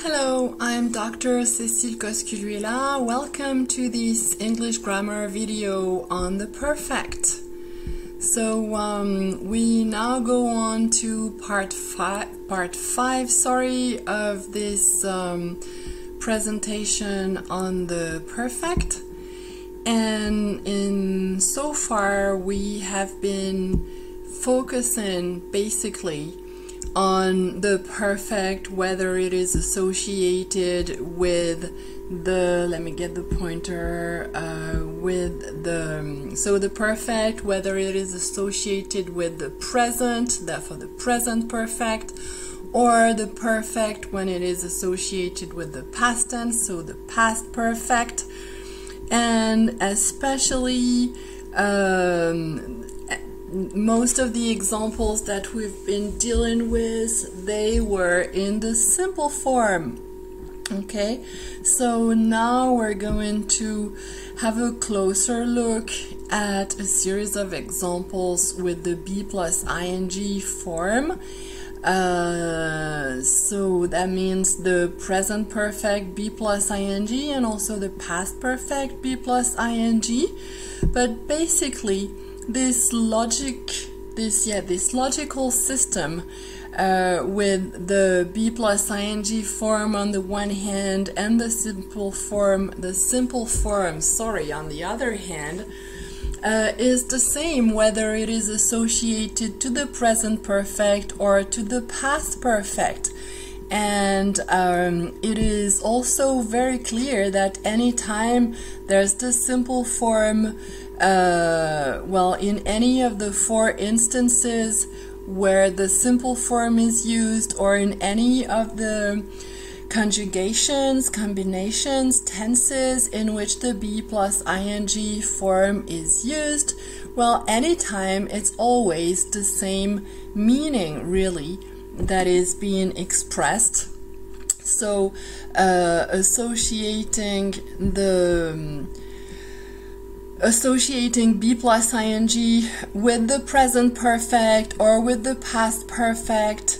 Hello, I'm Dr. Cécile Cosculuela. Welcome to this English grammar video on the perfect. So um, we now go on to part five, part five, sorry, of this um, presentation on the perfect. And in so far, we have been focusing basically on the perfect, whether it is associated with the let me get the pointer uh, with the so the perfect whether it is associated with the present therefore the present perfect or the perfect when it is associated with the past tense so the past perfect. And especially um, most of the examples that we've been dealing with they were in the simple form okay? So now we're going to have a closer look at a series of examples with the be plus ing form. Uh, so that means the present perfect be plus ing and also the past perfect be plus ing but basically this logic, this yeah, this logical system uh, with the b plus ing form on the one hand and the simple form, the simple form, sorry, on the other hand, uh, is the same whether it is associated to the present perfect or to the past perfect. And um, it is also very clear that anytime there's the simple form uh, well, in any of the four instances where the simple form is used, or in any of the conjugations, combinations, tenses in which the be plus ing form is used, well, anytime it's always the same meaning, really, that is being expressed. So, uh, associating the associating B plus ing with the present perfect or with the past perfect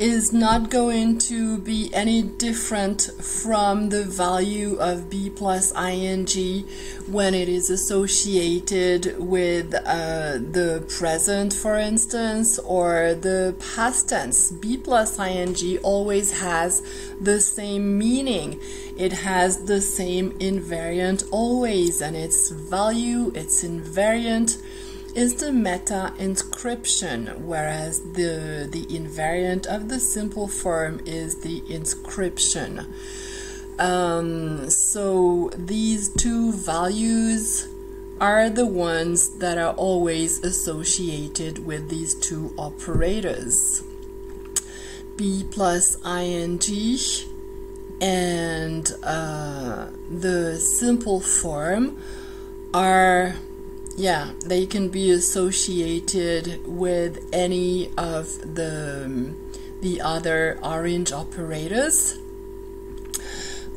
is not going to be any different from the value of b plus ing when it is associated with uh, the present, for instance, or the past tense. b plus ing always has the same meaning. It has the same invariant always, and its value, its invariant is the meta inscription, whereas the, the invariant of the simple form is the inscription. Um, so these two values are the ones that are always associated with these two operators. B plus ing and uh, the simple form are yeah, they can be associated with any of the the other orange operators.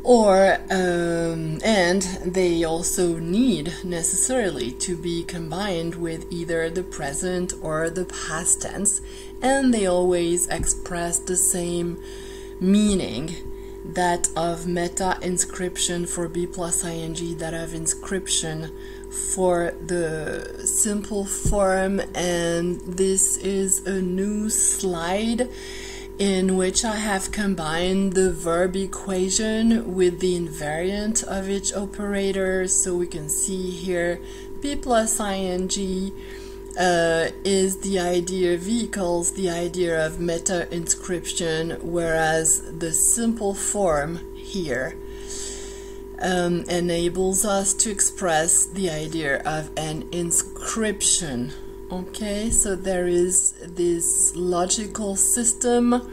Or um, and they also need necessarily to be combined with either the present or the past tense and they always express the same meaning that of meta inscription for b plus ing that of inscription for the simple form and this is a new slide in which I have combined the verb equation with the invariant of each operator. So we can see here b plus ing uh, is the idea of vehicles the idea of meta inscription whereas the simple form here um, enables us to express the idea of an inscription. Okay, so there is this logical system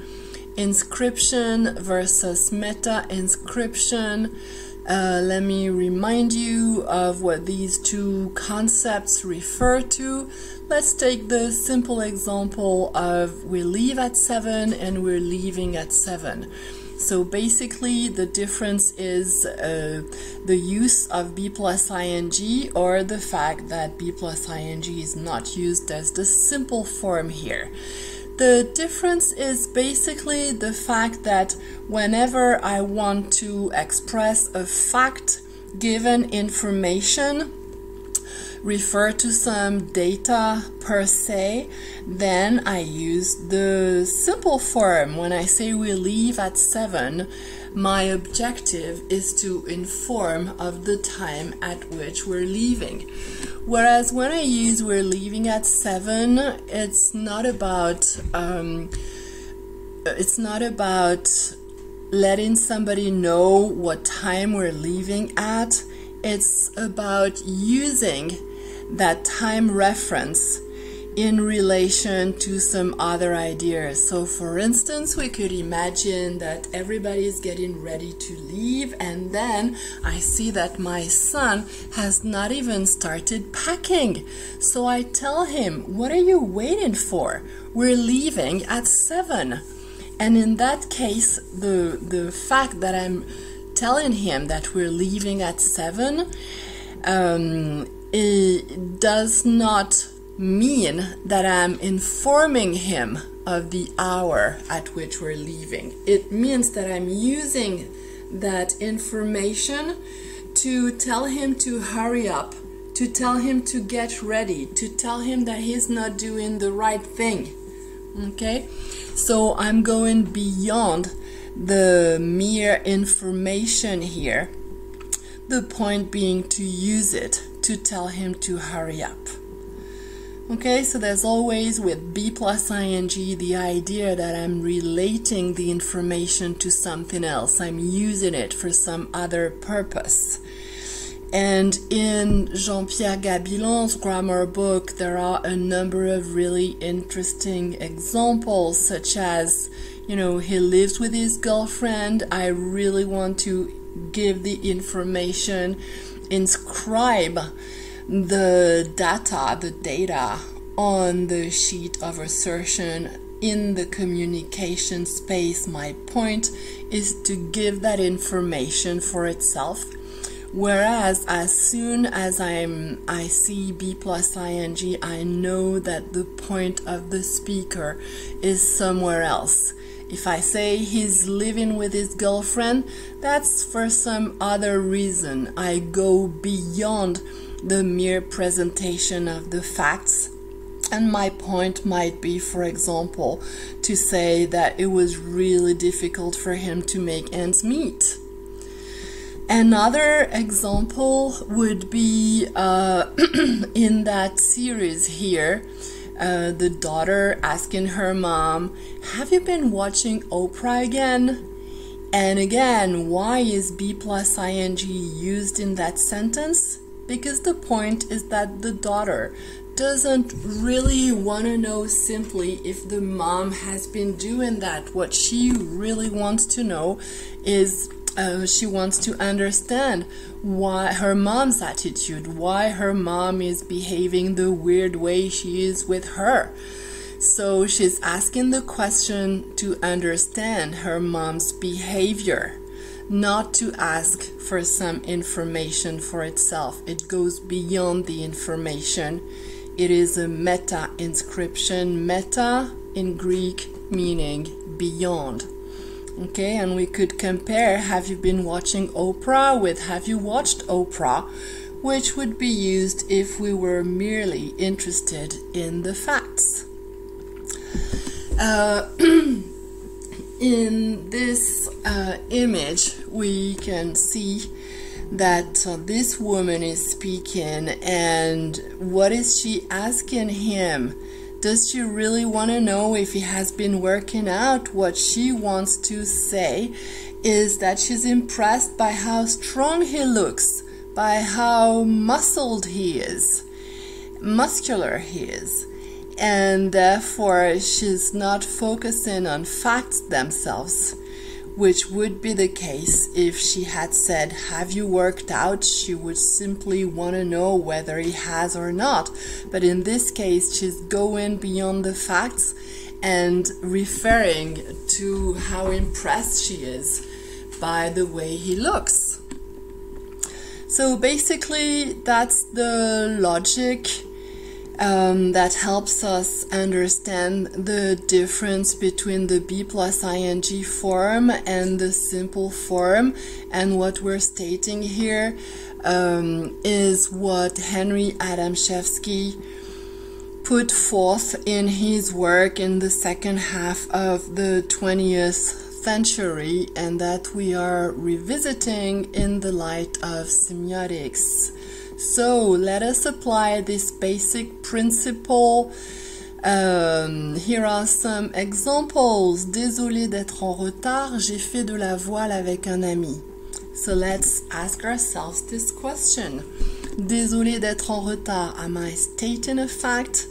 inscription versus meta inscription. Uh, let me remind you of what these two concepts refer to. Let's take the simple example of we leave at 7 and we're leaving at 7. So basically, the difference is uh, the use of B plus ing or the fact that B plus ing is not used as the simple form here. The difference is basically the fact that whenever I want to express a fact given information, refer to some data per se, then I use the simple form. When I say we leave at 7, my objective is to inform of the time at which we're leaving. Whereas when I use we're leaving at 7, it's not about um, it's not about letting somebody know what time we're leaving at. It's about using that time reference in relation to some other ideas. So, for instance, we could imagine that everybody is getting ready to leave, and then I see that my son has not even started packing. So I tell him, What are you waiting for? We're leaving at 7. And in that case, the, the fact that I'm telling him that we're leaving at 7 um, it does not mean that I'm informing him of the hour at which we're leaving. It means that I'm using that information to tell him to hurry up, to tell him to get ready, to tell him that he's not doing the right thing. Okay? So I'm going beyond the mere information here. The point being to use it to tell him to hurry up. Okay, so there's always with be plus ing the idea that I'm relating the information to something else. I'm using it for some other purpose. And in Jean Pierre Gabilan's grammar book, there are a number of really interesting examples, such as, you know, he lives with his girlfriend. I really want to give the information inscribe the data, the data on the sheet of assertion in the communication space. My point is to give that information for itself. Whereas as soon as I'm I see B plus ing, I know that the point of the speaker is somewhere else. If I say he's living with his girlfriend, that's for some other reason. I go beyond the mere presentation of the facts. And my point might be, for example, to say that it was really difficult for him to make ends meet. Another example would be uh, in that series here uh, the daughter asking her mom, Have you been watching Oprah again? And again, why is B plus ing used in that sentence? Because the point is that the daughter doesn't really want to know simply if the mom has been doing that. What she really wants to know is uh, she wants to understand why her mom's attitude, why her mom is behaving the weird way she is with her. So she's asking the question to understand her mom's behavior, not to ask for some information for itself. It goes beyond the information. It is a meta inscription, meta in Greek meaning beyond. Okay, and we could compare have you been watching Oprah with have you watched Oprah, which would be used if we were merely interested in the facts. Uh, in this uh, image, we can see that uh, this woman is speaking, and what is she asking him? Does she really want to know if he has been working out? What she wants to say is that she's impressed by how strong he looks, by how muscled he is, muscular he is. And therefore, she's not focusing on facts themselves which would be the case if she had said, Have you worked out? She would simply want to know whether he has or not. But in this case, she's going beyond the facts and referring to how impressed she is by the way he looks. So basically, that's the logic um, that helps us understand the difference between the be plus ing form and the simple form. And what we're stating here um, is what Henry Adamczewski put forth in his work in the second half of the 20th century and that we are revisiting in the light of semiotics. So let us apply this basic principle. Um, here are some examples. Désolé d'être en retard, j'ai fait de la voile avec un ami. So let's ask ourselves this question. Désolé d'être en retard. Am I stating a fact?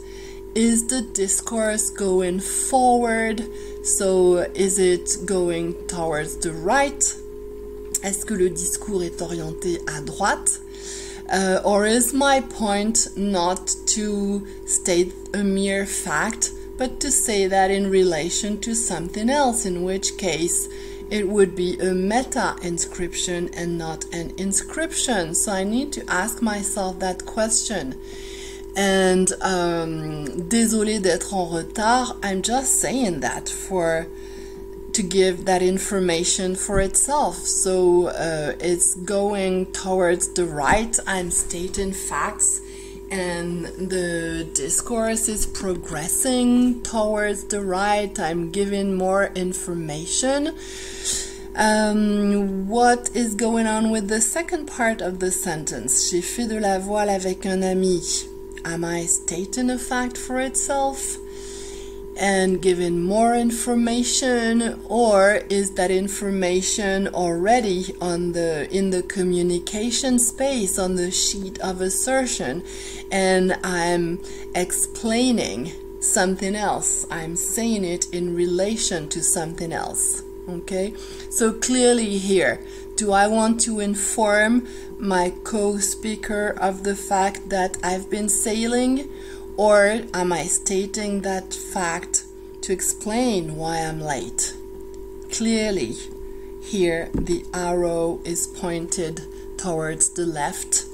Is the discourse going forward? So is it going towards the right? Est-ce que le discours est orienté à droite? Uh, or is my point not to state a mere fact, but to say that in relation to something else, in which case it would be a meta inscription and not an inscription? So I need to ask myself that question. And um, désolé d'être en retard, I'm just saying that for to give that information for itself. So uh, it's going towards the right. I'm stating facts, and the discourse is progressing towards the right. I'm giving more information. Um, what is going on with the second part of the sentence? J'ai fait de la voile avec un ami. Am I stating a fact for itself? And given more information or is that information already on the in the communication space on the sheet of assertion? And I'm explaining something else. I'm saying it in relation to something else okay? So clearly here do I want to inform my co-speaker of the fact that I've been sailing or am I stating that fact to explain why I'm late? Clearly, here the arrow is pointed towards the left,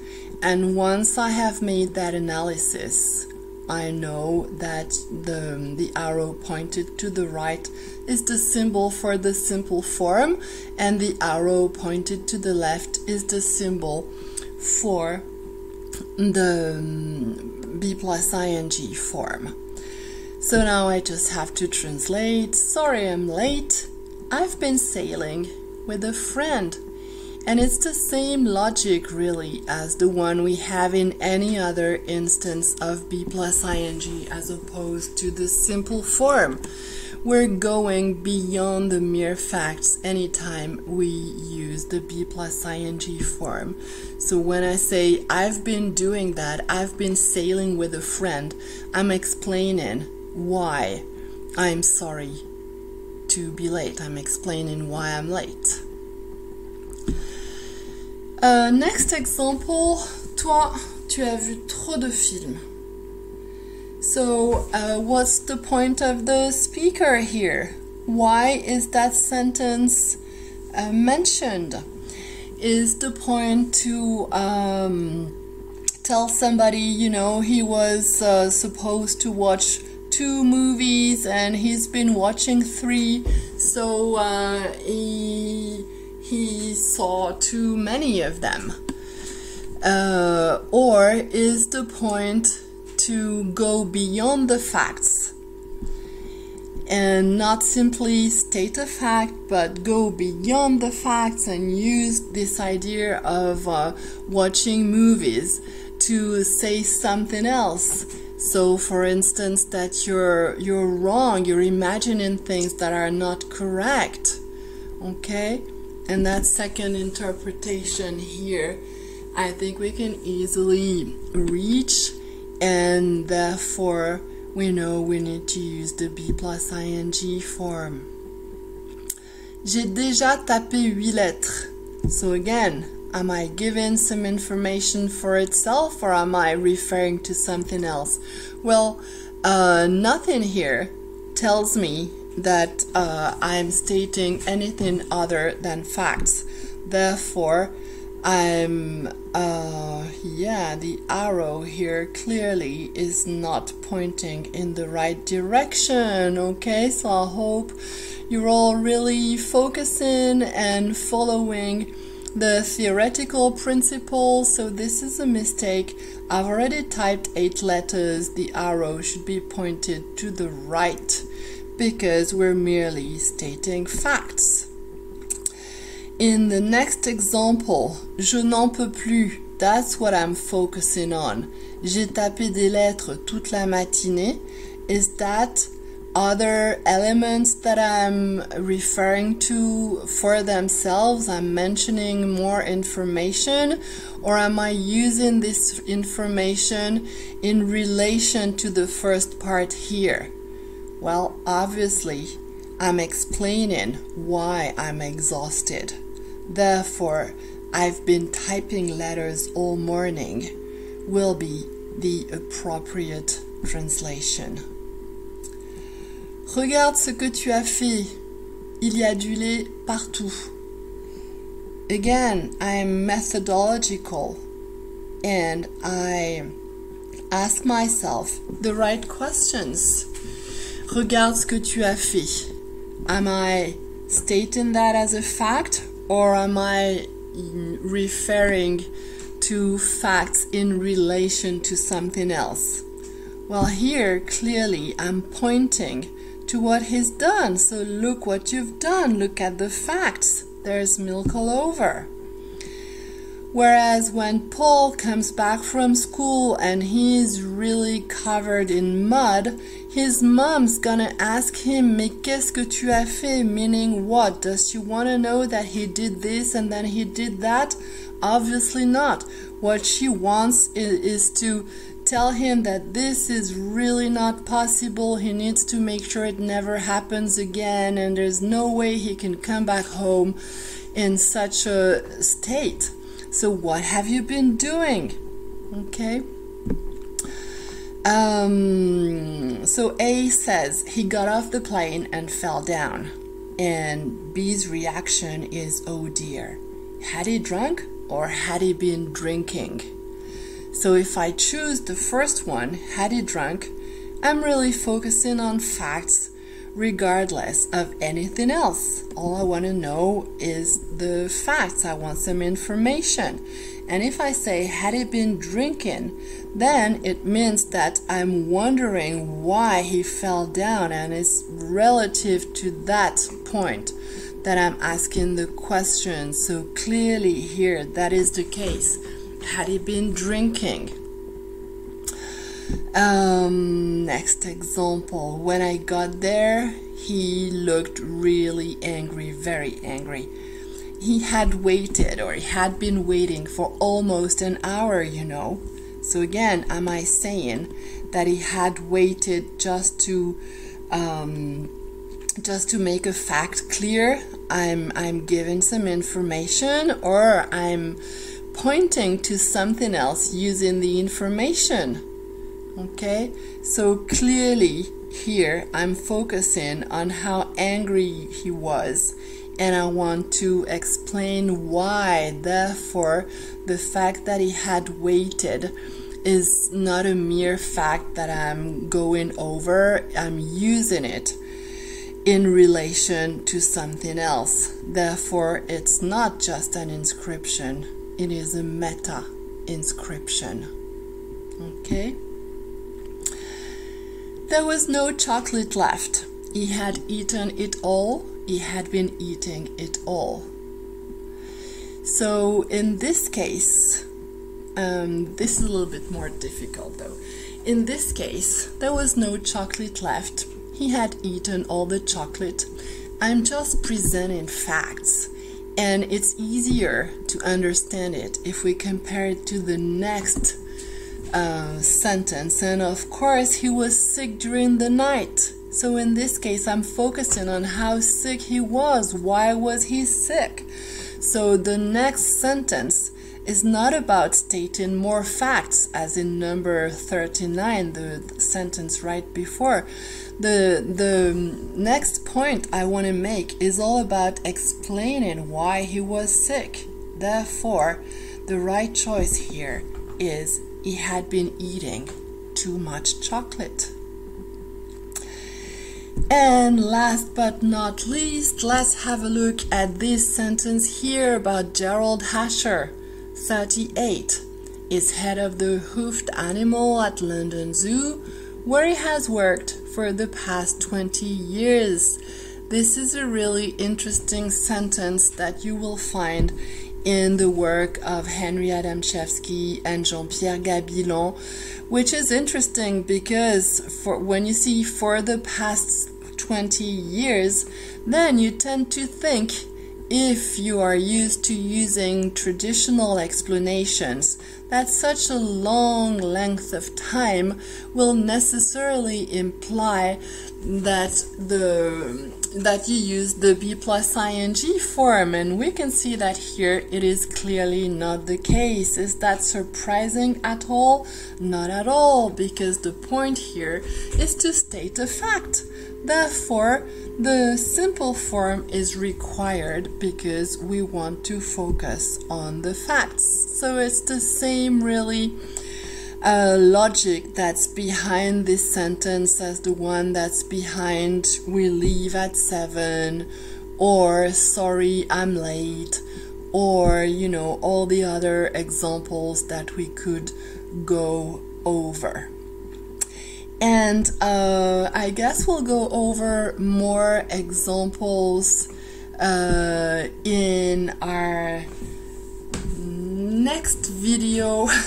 and once I have made that analysis, I know that the, the arrow pointed to the right is the symbol for the simple form, and the arrow pointed to the left is the symbol for the plus ing form. So now I just have to translate. Sorry I'm late. I've been sailing with a friend. And it's the same logic really as the one we have in any other instance of B plus ing as opposed to the simple form we're going beyond the mere facts anytime we use the be plus ing form. So when I say I've been doing that, I've been sailing with a friend, I'm explaining why I'm sorry to be late. I'm explaining why I'm late. Uh, next example, toi, tu as vu trop de films. So, uh, what's the point of the speaker here? Why is that sentence uh, mentioned? Is the point to um, tell somebody, you know, he was uh, supposed to watch two movies and he's been watching three, so uh, he, he saw too many of them? Uh, or is the point to go beyond the facts. And not simply state a fact but go beyond the facts and use this idea of uh, watching movies to say something else. So for instance that you're you're wrong you're imagining things that are not correct okay? And that second interpretation here i think we can easily reach and therefore we know we need to use the be plus ing form. J'ai déjà tapé huit lettres. So again, am I giving some information for itself or am I referring to something else? Well, uh, nothing here tells me that uh, I'm stating anything other than facts. Therefore, I'm, uh, yeah, the arrow here clearly is not pointing in the right direction, okay? So I hope you're all really focusing and following the theoretical principle. So this is a mistake. I've already typed eight letters. The arrow should be pointed to the right because we're merely stating facts. In the next example, je n'en peux plus. That's what I'm focusing on. J'ai tapé des lettres toute la matinée. Is that other elements that I'm referring to for themselves? I'm mentioning more information, or am I using this information in relation to the first part here? Well, obviously, I'm explaining why I'm exhausted. Therefore, I've been typing letters all morning will be the appropriate translation. Regarde ce que tu as fait. Il y a du lait partout. Again, I'm methodological and I ask myself the right questions. Regarde ce que tu as fait. Am I stating that as a fact or am I referring to facts in relation to something else? Well, here clearly I'm pointing to what he's done. So look what you've done. Look at the facts. There's milk all over. Whereas when Paul comes back from school and he's really covered in mud, his mom's gonna ask him, Mais qu'est-ce que tu as fait? Meaning what? Does she wanna know that he did this and then he did that? Obviously not. What she wants is, is to tell him that this is really not possible. He needs to make sure it never happens again, and there's no way he can come back home in such a state. So, what have you been doing? Okay. Um, so A says he got off the plane and fell down. And B's reaction is, oh dear. Had he drunk or had he been drinking? So if I choose the first one, had he drunk, I'm really focusing on facts regardless of anything else. All I want to know is the facts. I want some information. And if I say, had he been drinking, then it means that I'm wondering why he fell down, and it's relative to that point that I'm asking the question. So clearly, here, that is the case. Had he been drinking? Um, next example. When I got there, he looked really angry, very angry. He had waited, or he had been waiting for almost an hour, you know. So, again, am I saying that he had waited just to. Um, just to make a fact clear, I'm I'm giving some information or I'm pointing to something else using the information. Okay, so clearly here I'm focusing on how angry he was, and I want to explain why. Therefore, the fact that he had waited is not a mere fact that I'm going over, I'm using it in relation to something else. Therefore, it's not just an inscription, it is a meta inscription. Okay? There was no chocolate left. He had eaten it all. He had been eating it all. So, in this case, um, this is a little bit more difficult though. In this case, there was no chocolate left. He had eaten all the chocolate. I'm just presenting facts, and it's easier to understand it if we compare it to the next uh, sentence. And of course, he was sick during the night. So in this case, I'm focusing on how sick he was. Why was he sick? So the next sentence is not about stating more facts, as in number 39, the sentence right before. The, the next point I want to make is all about explaining why he was sick. Therefore, the right choice here is he had been eating too much chocolate. And last but not least, let's have a look at this sentence here about Gerald Asher, 38, is head of the hoofed animal at London Zoo, where he has worked for the past 20 years. This is a really interesting sentence that you will find in the work of Henry Adamczewski and Jean-Pierre Gabilan, which is interesting because for when you see for the past 20 years, then you tend to think if you are used to using traditional explanations that such a long length of time will necessarily imply that the that you use the be plus ing form. And we can see that here. It is clearly not the case. Is that surprising at all? Not at all because the point here is to state a fact therefore the simple form is required because we want to focus on the facts so it's the same really uh, logic that's behind this sentence as the one that's behind we leave at seven or sorry I'm late or you know all the other examples that we could go over. And uh, I guess we'll go over more examples uh, in our next video.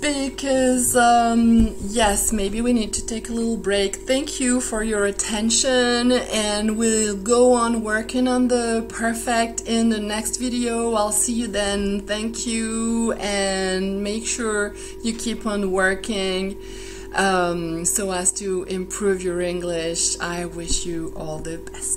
because um, yes maybe we need to take a little break. Thank you for your attention and we'll go on working on the perfect in the next video. I'll see you then. Thank you and make sure you keep on working um, so as to improve your english i wish you all the best